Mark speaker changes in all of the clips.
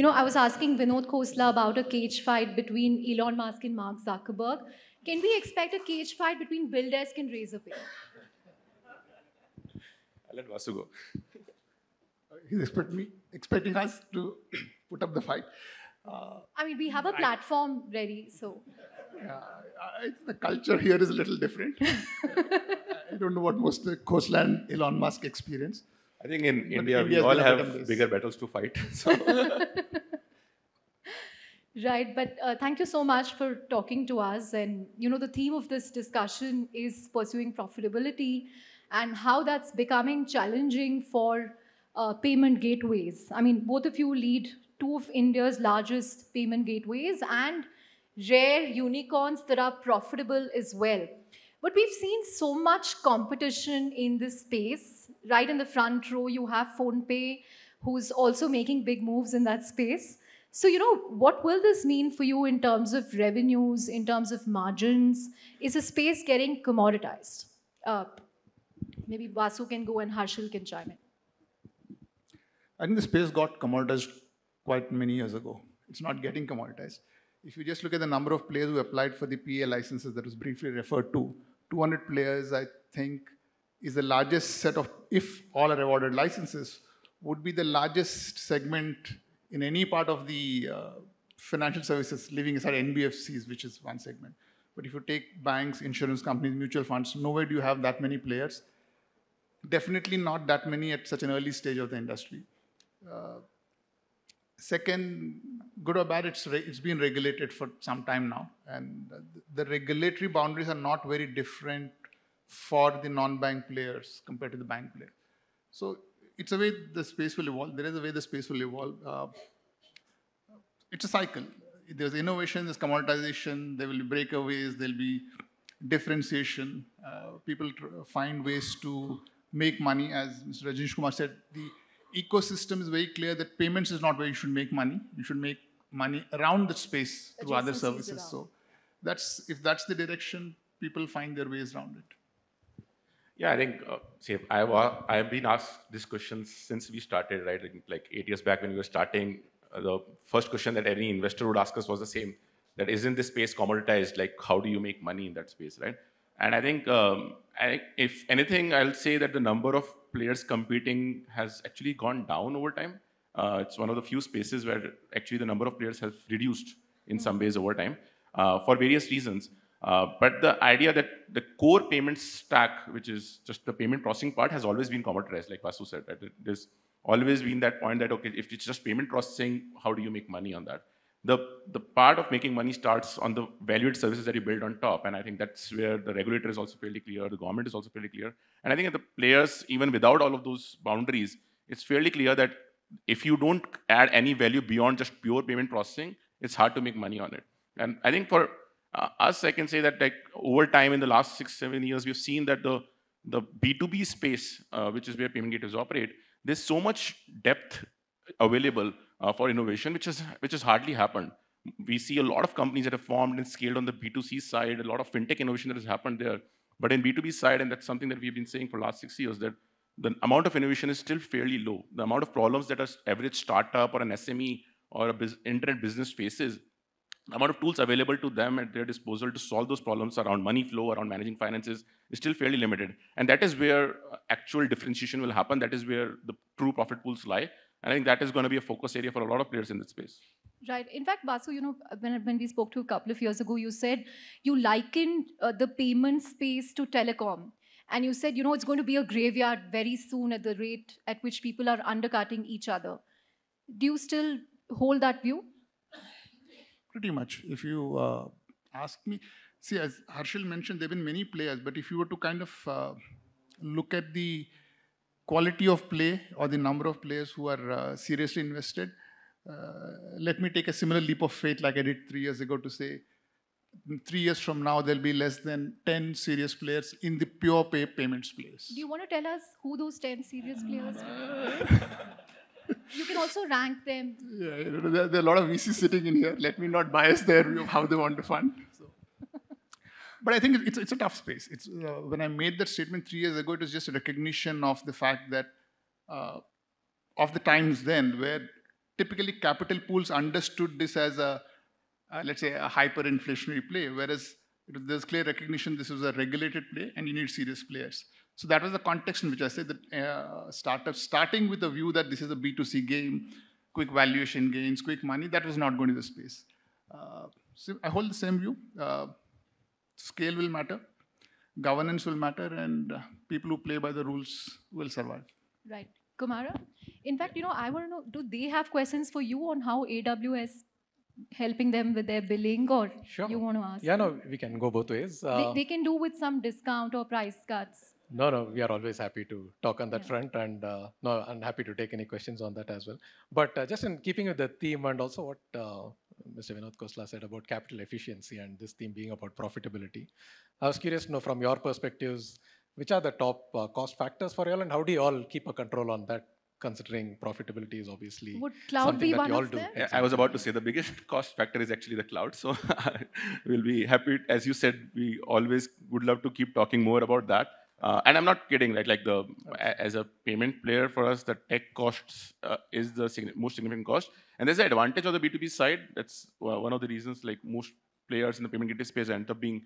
Speaker 1: You know, I was asking Vinod Khosla about a cage fight between Elon Musk and Mark Zuckerberg. Can we expect a cage fight between BillDesk and Razorpay?
Speaker 2: I'll let Vasu go.
Speaker 3: He's expect me, expecting us to put up the fight. Uh,
Speaker 1: I mean, we have a platform ready, so.
Speaker 3: yeah, I, I- the culture here is a little different. I don't know what most the coastland Elon Musk experience.
Speaker 2: I think in
Speaker 3: But
Speaker 2: India, we all have bigger battles to fight. So
Speaker 1: Right, but uh, thank you so much for talking to us. And you know, the theme of this discussion is pursuing profitability and how that's becoming challenging for uh, payment gateways. I mean, both of you lead two of India's largest payment gateways and rare unicorns that are profitable as well. But we've seen so much competition in this space. Right in the front row, you have PhonePe, who's also making big moves in that space. So, you know, what will this mean for you in terms of revenues, in terms of margins? Is the space getting commoditized? Uh, maybe Vasu can go and Harshil can chime in.
Speaker 3: I think the space got commoditized quite many years ago. It's not getting commoditized. If you just look at the number of players who applied for the PA licenses that was briefly referred to, 200 players, I think, is the largest set of, if all are awarded licenses, would be the largest segment in any part of the uh, financial services, leaving aside NBFCs, which is one segment. But if you take banks, insurance companies, mutual funds, nowhere do you have that many players. Definitely not that many at such an early stage of the industry. Second, good or bad, it's, it's been regulated for some time now. And the regulatory boundaries are not very different for the non-bank players compared to the bank player. So it's a way the space will evolve. There is a way the space will evolve. Uh, it's a cycle. There's innovation, there's commoditization, there will be breakaways, there'll be differentiation. Uh, people find ways to make money. As Mr. Rajneesh Kumar said, the ecosystem is very clear that payments is not where you should make money. You should make money around the space through other services.
Speaker 1: around.
Speaker 3: So that's if that's the direction, people find their ways around it.
Speaker 2: yeah, I think uh, see, I've uh, I've been asked this question since we started, right? Like, like eight years back when we were starting. Uh, the first question that any investor would ask us was the same: that isn't this space commoditized? Like, how do you make money in that space, right? And I think, um, I, if anything, I'll say that the number of players competing has actually gone down over time. Uh, it's one of the few spaces where actually the number of players has reduced in some ways over time uh, for various reasons. Uh, but the idea that the core payment stack, which is just the payment processing part, has always been commoditized, like Vasu said. That there's always been that point that okay, if it's just payment processing, how do you make money on that? The the part of making money starts on the valued services that you build on top, and I think that's where the regulator is also fairly clear, the government is also fairly clear, and I think that the players, even without all of those boundaries, it's fairly clear that if you don't add any value beyond just pure payment processing, it's hard to make money on it. And I think for uh, us, I can say that like over time in the last six, seven years, we've seen that the the B2B space, uh, which is where payment gateways operate, there's so much depth available uh, for innovation, which has which has hardly happened. We see a lot of companies that have formed and scaled on the B2C side, a lot of fintech innovation that has happened there. But in B2B side, and that's something that we've been saying for the last six years, that the amount of innovation is still fairly low. The amount of problems that an average startup or an SME or a internet business faces, the amount of tools available to them at their disposal to solve those problems around money flow, around managing finances, is still fairly limited. And that is where uh, actual differentiation will happen. That is where the true profit pools lie. And I think that is going to be a focus area for a lot of players in this space.
Speaker 1: Right. In fact, Vasu, you know, when, when we spoke to you a couple of years ago, you said you likened uh, the payment space to telecom. And you said, you know, it's going to be a graveyard very soon at the rate at which people are undercutting each other. Do you still hold that view?
Speaker 3: Pretty much. If you uh, ask me, see, as Harshil mentioned, there have been many players, but if you were to kind of uh, look at the quality of play or the number of players who are uh, seriously invested, uh, let me take a similar leap of faith like I did three years ago to say, three years from now, there'll be less than 10 serious players in the pure pay payments place.
Speaker 1: Do you want to tell us who those 10 serious players were? you can also rank them.
Speaker 3: Yeah, you know, there, there are a lot of VCs sitting in here. Let me not bias their view of how they want to fund. So. But I think it's, it's a tough space. It's, uh, when I made that statement three years ago, it was just a recognition of the fact that uh, of the times then where typically capital pools understood this as a, uh, let's say, a hyperinflationary play, whereas there's clear recognition this is a regulated play and you need serious players. So that was the context in which I said that uh, startups starting with the view that this is a B2C game, quick valuation gains, quick money, that was not going to the space. Uh, so I hold the same view. Uh, scale will matter, governance will matter, and uh, people who play by the rules will survive.
Speaker 1: Right. Kumara? In fact, you know, I want to know, do they have questions for you on how AWS helping them with their billing or
Speaker 4: Sure.
Speaker 1: you want to ask?
Speaker 4: Yeah, no, we can go both ways.
Speaker 1: They,
Speaker 4: Uh,
Speaker 1: they can do with some discount or price cuts.
Speaker 4: no, no, we are always happy to talk on that
Speaker 1: Yeah.
Speaker 4: front, and uh, no, I'm happy to take any questions on that as well. But uh, just in keeping with the theme and also what uh, Mr. Vinod Khosla said about capital efficiency and this theme being about profitability, I was curious to know from your perspectives, which are the top uh, cost factors for you all, and how do you all keep a control on that? Considering profitability is obviously
Speaker 1: Would cloud
Speaker 4: something
Speaker 1: be
Speaker 4: that
Speaker 1: one
Speaker 4: you all
Speaker 1: of
Speaker 4: do.
Speaker 1: them?
Speaker 2: Yeah, I was about to say the biggest cost factor is actually the cloud. So we'll be happy. As you said, we always would love to keep talking more about that. Uh, and I'm not kidding, right? Like the a- as a payment player for us, the tech costs uh, is the signi- most significant cost. And there's the advantage of the B2B side. That's uh, one of the reasons like most players in the payment gateway space end up being,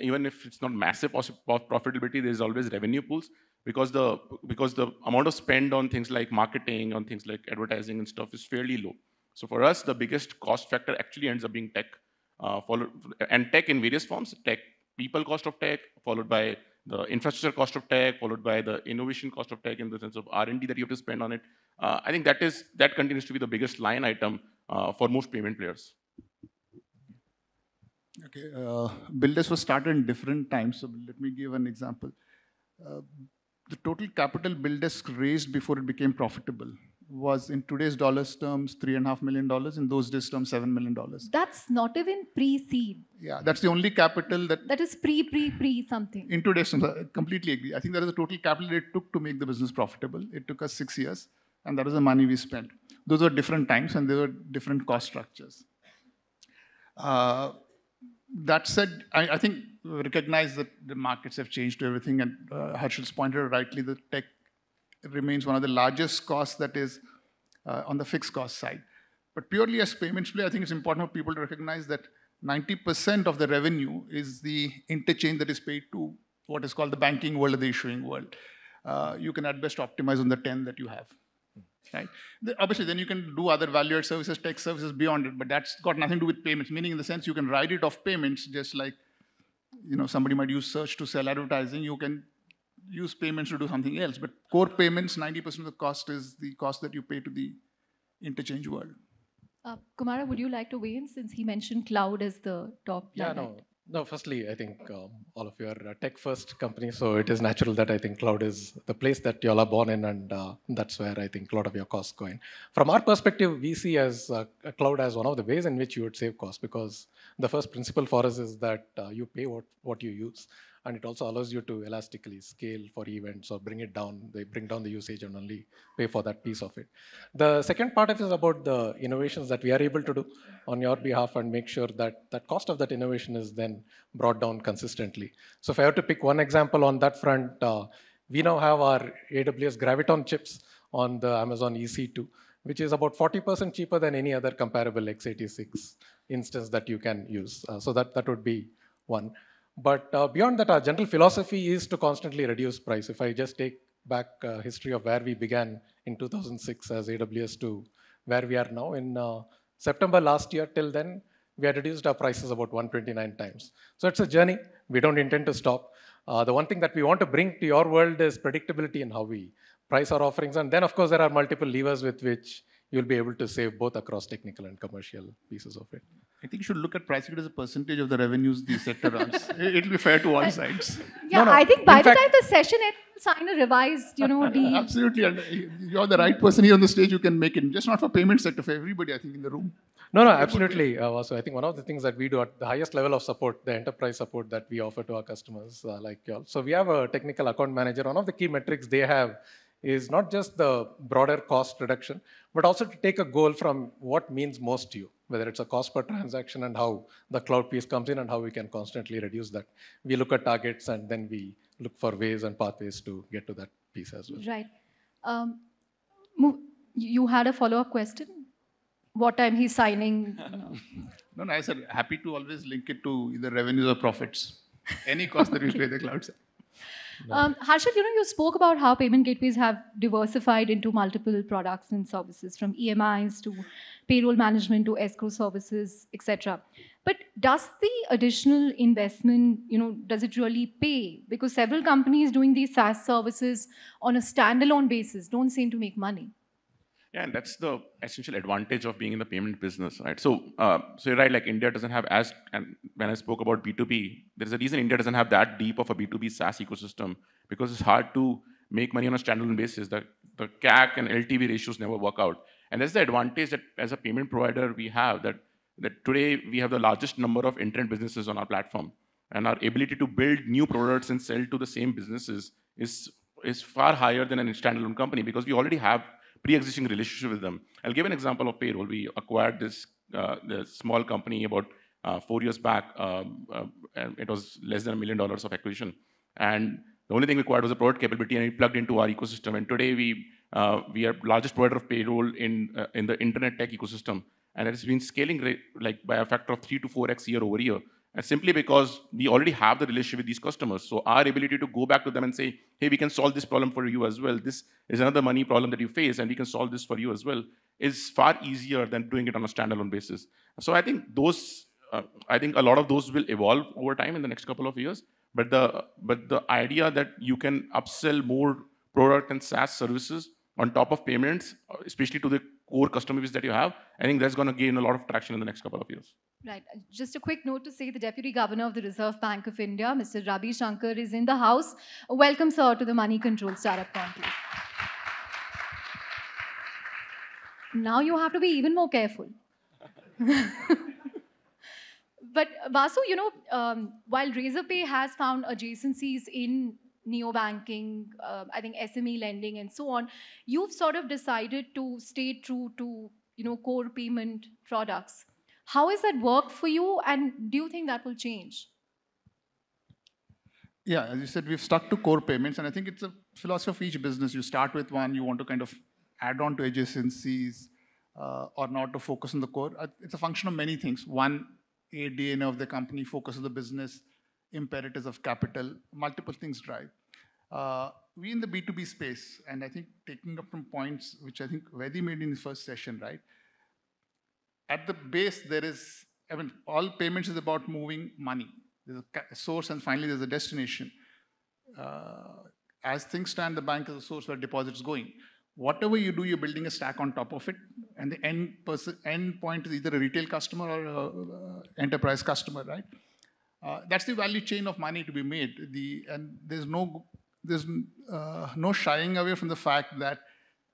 Speaker 2: even if it's not massive possi- profitability, there's always revenue pools because the because the amount of spend on things like marketing, on things like advertising and stuff is fairly low. So for us, the biggest cost factor actually ends up being tech, uh, followed and tech in various forms. Tech, people cost of tech, followed by the infrastructure cost of tech, followed by the innovation cost of tech in the sense of R&D that you have to spend on it. Uh, I think that is that continues to be the biggest line item uh, for most payment players.
Speaker 3: Okay, uh, BillDesk were started in different times. So let me give an example. The total capital BillDesk raised before it became profitable was in today's dollars terms three and a half million dollars. In those days terms, seven million dollars.
Speaker 1: That's not even pre-seed.
Speaker 3: Yeah, that's the only capital that
Speaker 1: That is pre, pre, pre something.
Speaker 3: in today's terms. I completely agree. I think that is the total capital it took to make the business profitable. It took us six years, and that was the money we spent. Those were different times, and there were different cost structures. Uh, that said, I, I think we recognize that the markets have changed to everything, and uh, pointed rightly that tech remains one of the largest costs that is uh, on the fixed cost side. But purely as payments play, I think it's important for people to recognize that 90% of the revenue is the interchange that is paid to what is called the banking world or the issuing world. Uh, you can at best optimize on the 10 that you have. Right? The- obviously, then you can do other value-added services, tech services beyond it, but that's got nothing to do with payments. Meaning, in the sense, you can ride it off payments, just like you know somebody might use search to sell advertising. You can use payments to do something else. But core payments, 90% of the cost is the cost that you pay to the interchange world.
Speaker 1: Uh, Kumara, would you like to weigh in since he mentioned cloud as the top?
Speaker 4: Yeah,
Speaker 1: line
Speaker 4: no,
Speaker 1: item?
Speaker 4: No. Firstly, I think um, all of you are uh, tech-first companies, so it is natural that I think cloud is the place that you all are born in, and uh, that's where I think a lot of your costs go in. From our perspective, we see as uh, cloud as one of the ways in which you would save costs, because the first principle for us is that uh, you pay what what you use, and it also allows you to elastically scale for events or bring it down. They bring down the usage and only pay for that piece of it. The second part of it is about the innovations that we are able to do on your behalf and make sure that that cost of that innovation is then brought down consistently. So if I have to pick one example on that front, uh, we now have our AWS Graviton chips on the Amazon EC2, which is about 40% cheaper than any other comparable x86 instance that you can use. Uh, so that, that would be one. But uh, beyond that, our general philosophy is to constantly reduce price. If I just take back uh, history of where we began in 2006 as AWS to where we are now, in uh, September last year till then, we had reduced our prices about 129 times. So it's a journey. We don't intend to stop. Uh, the one thing that we want to bring to your world is predictability in how we price our offerings. And then, of course, there are multiple levers with which you'll be able to save both across technical and commercial pieces of it.
Speaker 3: I think you should look at pricing it as a percentage of the revenues the sector runs. It- It'll be fair to all sides.
Speaker 1: Yeah,
Speaker 4: no.
Speaker 1: I think by
Speaker 4: In
Speaker 1: the
Speaker 4: fact-
Speaker 1: time the session ends, we'll sign a revised, you know, deal.
Speaker 3: Absolutely. And you're the right person here on the stage You can make it. Just not for payment sector, for everybody, I think, in the room.
Speaker 4: No, no, absolutely. Uh, so I think one of the things that we do at the highest level of support, the enterprise support that we offer to our customers, uh, like y'all. So we have a technical account manager. One of the key metrics they have is not just the broader cost reduction, but also to take a goal from what means most to you, whether it's a cost per transaction and how the cloud piece comes in and how we can constantly reduce that. We look at targets and then we look for ways and pathways to get to that piece as well.
Speaker 1: Right. Um, you you had a follow-up question? what time he's signing. you.
Speaker 3: No, no, I said happy to always link it to either revenues or profits. Any cost that we pay the cloud side.
Speaker 1: Um, you know, you spoke about how payment gateways have diversified into multiple products and services, from EMIs to payroll management to escrow services, etc. But does the additional investment, you know, does it really pay? Because several companies doing these SaaS services on a standalone basis don't seem to make money.
Speaker 2: Yeah, and that's the essential advantage of being in the payment business, right? So, uh, so you're right. Like India doesn't have as, and when I spoke about B2B, there's a reason India doesn't have that deep of a B2B SaaS ecosystem because it's hard to make money on a standalone basis. The the CAC and LTV ratios never work out, and that's the advantage that as a payment provider we have that that today we have the largest number of internet businesses on our platform, and our ability to build new products and sell to the same businesses is is far higher than a standalone company because we already have pre-existing relationship with them. I'll give an example of payroll. We acquired this, uh, this small company about uh, four years back, um, uh, and it was less than a million dollars of acquisition. And the only thing we acquired was a product capability, and it plugged into our ecosystem. And today we uh, we are largest provider of payroll in uh, in the internet tech ecosystem, and it has been scaling like by a factor of three to four x year over year. And simply because we already have the relationship with these customers. So our ability to go back to them and say, hey, we can solve this problem for you as well. This is another money problem that you face, and we can solve this for you as well, is far easier than doing it on a standalone basis. So I think those, uh, I think a lot of those will evolve over time in the next couple of years. But the but the idea that you can upsell more product and SaaS services on top of payments, especially to the core customer base that you have, I think that's going to gain a lot of traction in the next couple of years.
Speaker 1: Right. Just a quick note to say the Deputy Governor of the Reserve Bank of India, Mr. Ravi Shankar, is in the house. Welcome, sir, to the Moneycontrol Startup Conclave. now you have to be even more careful. but Vasu, you know, um, while Razorpay has found adjacencies in neo-banking, uh, I think SME lending and so on, you've sort of decided to stay true to, you know, core payment products. How has that worked for you, and do you think that will change?
Speaker 3: Yeah, as you said, we've stuck to core payments, and I think it's a philosophy of each business. You start with one, you want to kind of add on to adjacencies uh, or not to focus on the core. Uh, it's a function of many things. One, a DNA of the company, focus of the business, imperatives of capital, multiple things drive. Uh, we in the B2B space, and I think taking up from points which I think Vedi made in his first session, right? at the base, there is, I mean, all payments is about moving money. There's a source and finally there's a destination. Uh, as things stand, the bank is a source where deposits going. Whatever you do, you're building a stack on top of it, and the end end point is either a retail customer or an enterprise customer, right? Uh, that's the value chain of money to be made. The and there's no there's uh, no shying away from the fact that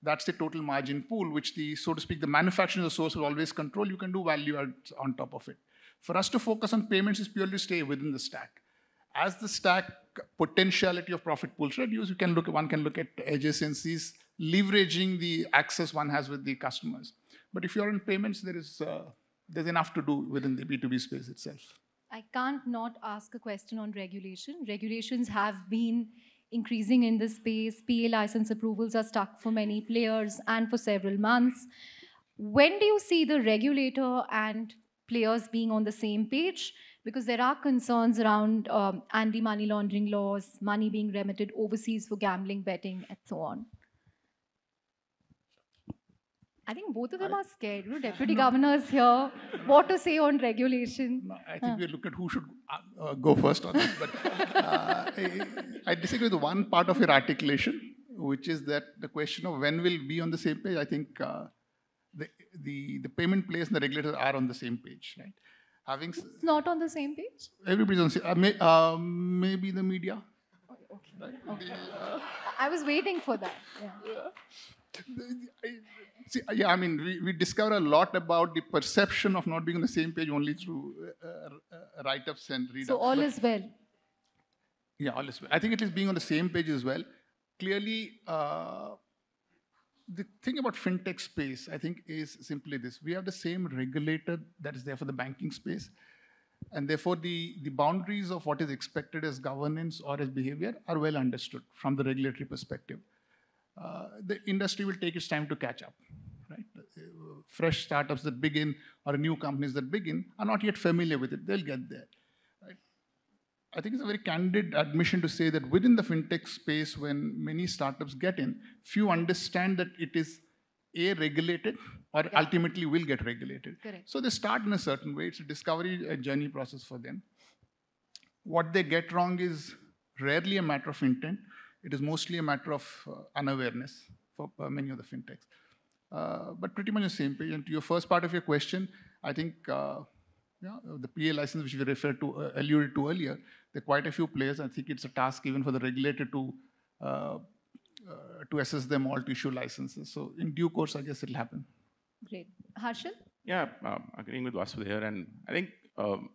Speaker 3: that's the total margin pool, which the, so to speak, the manufacturer the source will always control. You can do value add on top of it. For us to focus on payments is purely stay within the stack. As the stack potentiality of profit pools reduce, you can look, one can look at adjacencies, leveraging the access one has with the customers. But if you're in payments, there is uh, there's enough to do within the B2B space itself.
Speaker 1: I can't not ask a question on regulation. Regulations have been increasing in this space. PA license approvals are stuck for many players and for several months. When do you see the regulator and players being on the same page? Because there are concerns around um, anti-money laundering laws, money being remitted overseas for gambling, betting, and so on. I think both of them I, are scared. You know, deputy no. governors here. What to say on regulation?
Speaker 3: No, I think we look at who should uh, uh, go first on this. But uh, I, I, disagree with one part of your articulation, which is that the question of when will be on the same page. I think uh, the, the the payment players and the regulators are on the same page, right?
Speaker 1: Having it's not on the same page.
Speaker 3: Everybody's on the same. Uh, may, uh, maybe the media.
Speaker 1: Okay. Right? okay. I was waiting for that. Yeah. yeah.
Speaker 3: See, yeah, I mean, we, we discover a lot about the perception of not being on the same page only through uh, uh, write-ups and read-ups.
Speaker 1: So all but, is well.
Speaker 3: Yeah, all is well. I think it is being on the same page as well. Clearly, uh, the thing about fintech space, I think, is simply this. We have the same regulator that is there for the banking space. And therefore, the, the boundaries of what is expected as governance or as behavior are well understood from the regulatory perspective. Uh, the industry will take its time to catch up. right? Uh, fresh startups that begin or new companies that begin are not yet familiar with it. They'll get there. Right? I think it's a very candid admission to say that within the fintech space, when many startups get in, few understand that it is a regulated or yeah. ultimately will get regulated.
Speaker 1: Correct.
Speaker 3: So they start in a certain way. It's a discovery a journey process for them. What they get wrong is rarely a matter of intent. It is mostly a matter of uh, unawareness for uh, many of the fintechs. Uh, but pretty much the same page. And to your first part of your question, I think uh, yeah, the PA license, which we referred to, uh, alluded to earlier, there are quite a few players. I think it's a task even for the regulator to uh, uh, to assess them all to issue licenses. So in due course, I guess it'll happen.
Speaker 1: Great, Harshil.
Speaker 2: Yeah, um, agreeing with Vasu here, and I think um,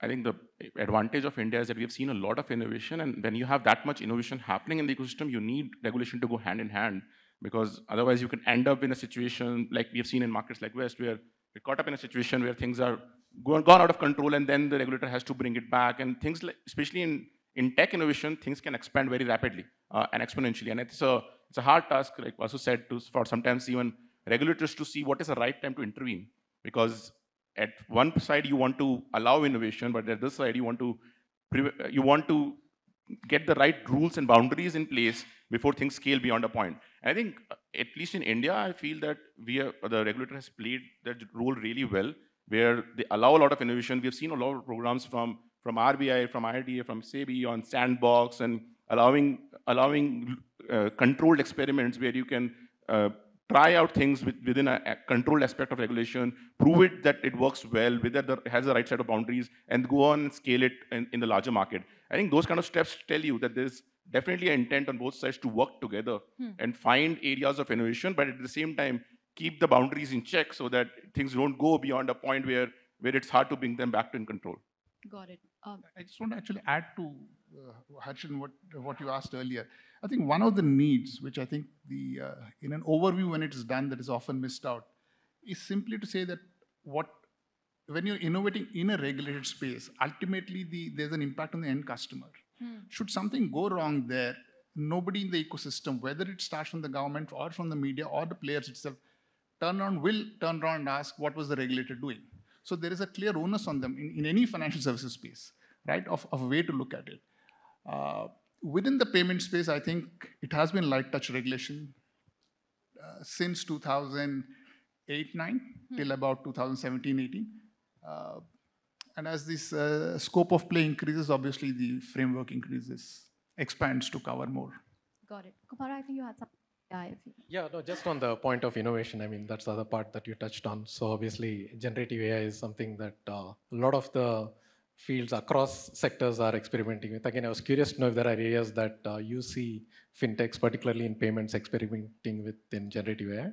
Speaker 2: I think the advantage of India is that we have seen a lot of innovation, and when you have that much innovation happening in the ecosystem, you need regulation to go hand in hand because otherwise you can end up in a situation like we have seen in markets like West, where we're caught up in a situation where things are gone, out of control, and then the regulator has to bring it back, and things like, especially in in tech innovation, things can expand very rapidly uh, and exponentially, and it's a it's a hard task, like Vasu said, to for sometimes even regulators to see what is the right time to intervene, because at one side you want to allow innovation, but at this side you want to you want to get the right rules and boundaries in place before things scale beyond a point. And I think, uh, at least in India, I feel that we are, the regulator has played that role really well, where they allow a lot of innovation. We have seen a lot of programs from, from RBI, from IRDA, from SEBI on sandbox and allowing, allowing uh, controlled experiments where you can uh, try out things with, within a, a, controlled aspect of regulation, prove it that it works well, whether it has the right set of boundaries, and go on and scale it in, in the larger market. I think those kind of steps tell you that there's definitely an intent on both sides to work together hmm. and find areas of innovation, but at the same time, keep the boundaries in check so that things don't go beyond a point where, where it's hard to bring them back to in control.
Speaker 1: Got it. Um,
Speaker 3: I just want to actually add to uh, Harshan, what, what you asked earlier. I think one of the needs, which I think the uh, in an overview when it is done that is often missed out, is simply to say that what when you're innovating in a regulated space, ultimately the, there's an impact on the end customer. Hmm. Should something go wrong there, nobody in the ecosystem, whether it starts from the government or from the media or the players itself, turn around, will turn around and ask what was the regulator doing. So there is a clear onus on them in, in any financial services space, right, of, of a way to look at it. Uh, within the payment space, I think it has been light touch regulation uh, since 2008 9 hmm. till about 2017 18. Uh, and as this uh, scope of play increases, obviously the framework increases, expands to cover more.
Speaker 1: Got it. Kumar, I think you had something.
Speaker 4: Yeah, no, just on the point of innovation, I mean, that's the other part that you touched on. So obviously, generative AI is something that uh, a lot of the fields across sectors are experimenting with. Again, I was curious to know if there are areas that uh, you see fintechs, particularly in payments, experimenting with in generative AI.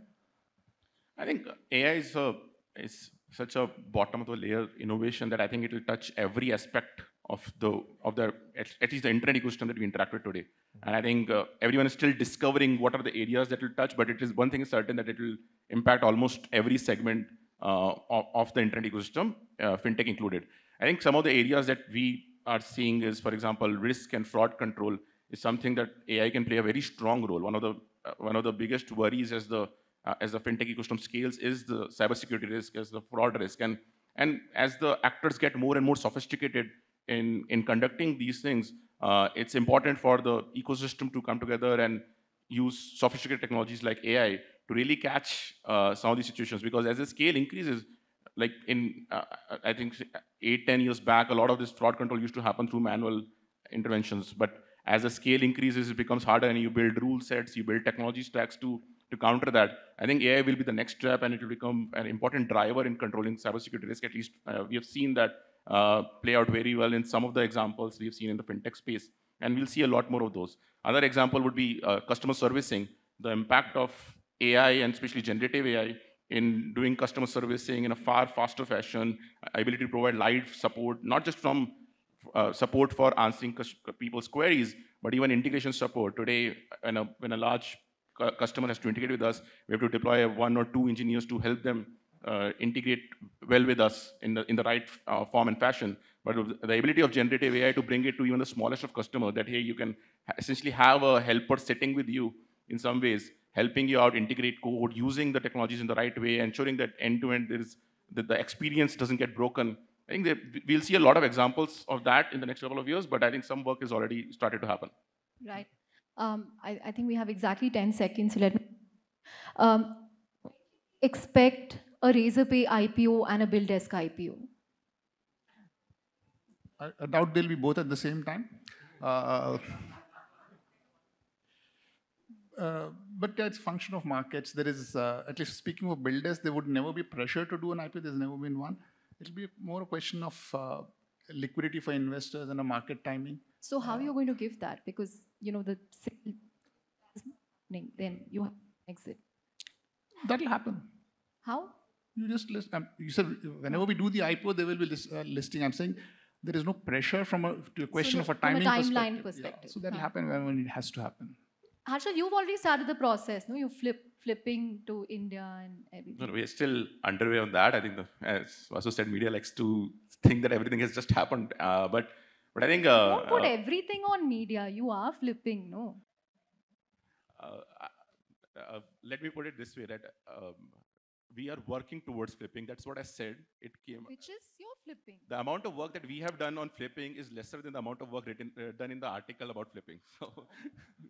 Speaker 2: I think AI is a is such a bottom of the layer innovation that I think it will touch every aspect of the of the at, at least the internet ecosystem that we interact with today. And I think uh, everyone is still discovering what are the areas that will touch, but it is one thing is certain that it will impact almost every segment uh, of, of, the internet ecosystem, uh, fintech included. I think some of the areas that we are seeing is, for example, risk and fraud control is something that AI can play a very strong role. One of the uh, one of the biggest worries as the uh, as the fintech ecosystem scales is the cybersecurity risk, as the fraud risk, and and as the actors get more and more sophisticated in in conducting these things, uh, it's important for the ecosystem to come together and use sophisticated technologies like AI to really catch uh, some of these situations. Because as the scale increases, like in uh, I think eight ten years back, a lot of this fraud control used to happen through manual interventions, but as the scale increases, it becomes harder, and you build rule sets, you build technology stacks to to counter that. I think AI will be the next step and it will become an important driver in controlling cybersecurity risk. At least uh, we have seen that uh, play out very well in some of the examples we've seen in the fintech space. And we'll see a lot more of those. Other example would be uh, customer servicing. The impact of AI and especially generative AI in doing customer servicing in a far faster fashion, ability to provide live support, not just from uh, support for answering people's queries, but even integration support. Today, when a, when a large customer has to integrate with us, we have to deploy one or two engineers to help them uh, integrate well with us in the, in the right uh, form and fashion. But the ability of generative AI to bring it to even the smallest of customers, that hey, you can essentially have a helper sitting with you in some ways, helping you out, integrate code, using the technologies in the right way, ensuring that end-to-end there is that the experience doesn't get broken. I think that we'll see a lot of examples of that in the next couple of years, but I think some work is already started to happen.
Speaker 1: Right. Um, I, I think we have exactly 10 seconds. Let me. Um, expect a Razorpay IPO and a BillDesk IPO.
Speaker 3: I, I doubt they'll be both at the same time. Uh, uh, but it's function of markets. There is, uh, at least speaking of BillDesk, there would never be pressure to do an IPO. There's never been one. It'll be more a question of uh, liquidity for investors and a market timing.
Speaker 1: So how are you going to give that? Because you know the then you have exit.
Speaker 3: That'll happen.
Speaker 1: How?
Speaker 3: You just list. Um, you said whenever we do the IPO, there will be list, uh, listing. I'm saying there is no pressure from a to a question
Speaker 1: the-
Speaker 3: of a
Speaker 1: from a
Speaker 3: timing
Speaker 1: timeline
Speaker 3: Yeah,
Speaker 1: perspective.
Speaker 3: so that'll
Speaker 1: Huh.
Speaker 3: happen when it has to happen.
Speaker 1: Harshil, you've already started the process, no? You flip flipping to India and
Speaker 2: No,
Speaker 1: everything.
Speaker 2: no, we're still underway on that. I think, the, as Vasu said, media likes to think that everything has just happened. Uh, but, but I think. Uh,
Speaker 1: Don't put
Speaker 2: uh,
Speaker 1: everything on media. You are flipping, no?
Speaker 2: uh, uh, let me put it this way: that um, we are working towards flipping. That's what I said. It came.
Speaker 1: Which is you're flipping.
Speaker 2: The amount of work that we have done on flipping is lesser than the amount of work written uh, done in the article about flipping. So,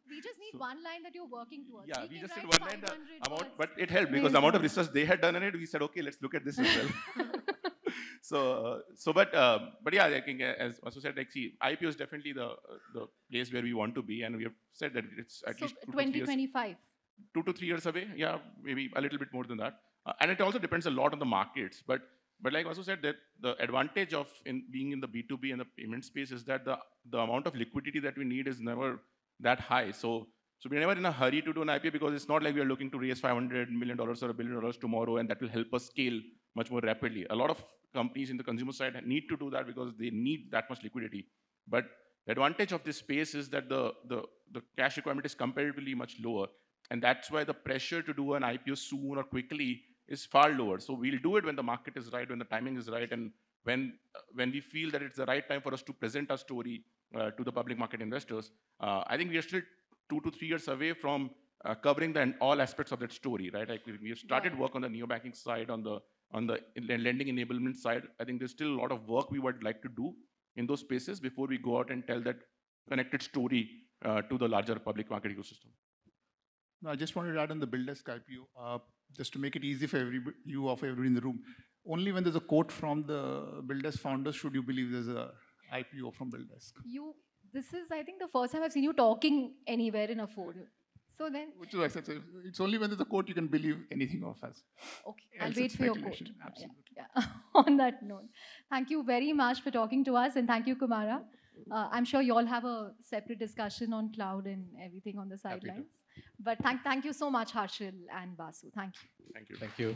Speaker 1: We just need
Speaker 2: So-
Speaker 1: one line that you're working towards.
Speaker 2: yeah, we
Speaker 1: can
Speaker 2: just
Speaker 1: write
Speaker 2: one line. The amount,
Speaker 1: words.
Speaker 2: but it helped because the amount of research they had done in it, we said, okay, let's look at this as well. so, uh, so, but, uh, but yeah, I think uh, as Vasu said, like, see, IPO is definitely the uh, the place where we want to be, and we have said that it's at
Speaker 1: so
Speaker 2: least two to three years
Speaker 1: 2025.
Speaker 2: two to three years away. Yeah, maybe a little bit more than that. Uh, and it also depends a lot on the markets. But but like also said that the advantage of in being in the B2B and the payment space is that the the amount of liquidity that we need is never that high. So so we're never in a hurry to do an IPO because it's not like we are looking to raise 500 million dollars or a billion dollars tomorrow, and that will help us scale much more rapidly. A lot of companies in the consumer side need to do that because they need that much liquidity. But the advantage of this space is that the, the, the cash requirement is comparatively much lower. And that's why the pressure to do an IPO soon or quickly is far lower. So we'll do it when the market is right, when the timing is right, and when, uh, when we feel that it's the right time for us to present our story uh, to the public market investors. Uh, I think we are still two to three years away from uh, covering the, all aspects of that story, right? Like we, we have started
Speaker 1: Right.
Speaker 2: work on the neobanking side, on the on the lending enablement side. I think there's still a lot of work we would like to do in those spaces before we go out and tell that connected story uh, to the larger public market ecosystem.
Speaker 3: No, I just wanted to add on the BillDesk IPO, uh, just to make it easy for every you or for everybody in the room. Only when there's a quote from the BillDesk founders should you believe there's a IPO from BillDesk.
Speaker 1: You. This is, I think, the first time I've seen you talking anywhere in a forum. So then,
Speaker 3: Which is why I said it's only when there's a quote you can believe anything of us.
Speaker 1: okay, I'll wait for your quote.
Speaker 3: speculation,
Speaker 1: Yeah,
Speaker 3: absolutely.
Speaker 1: Yeah. On that note, thank you very much for talking to us, and thank you, Kumara. Uh, I'm sure you all have a separate discussion on cloud and everything on the sidelines. But thank, thank you so much, Harshil and Vasu. Thank you.
Speaker 2: Thank you.
Speaker 4: Thank you.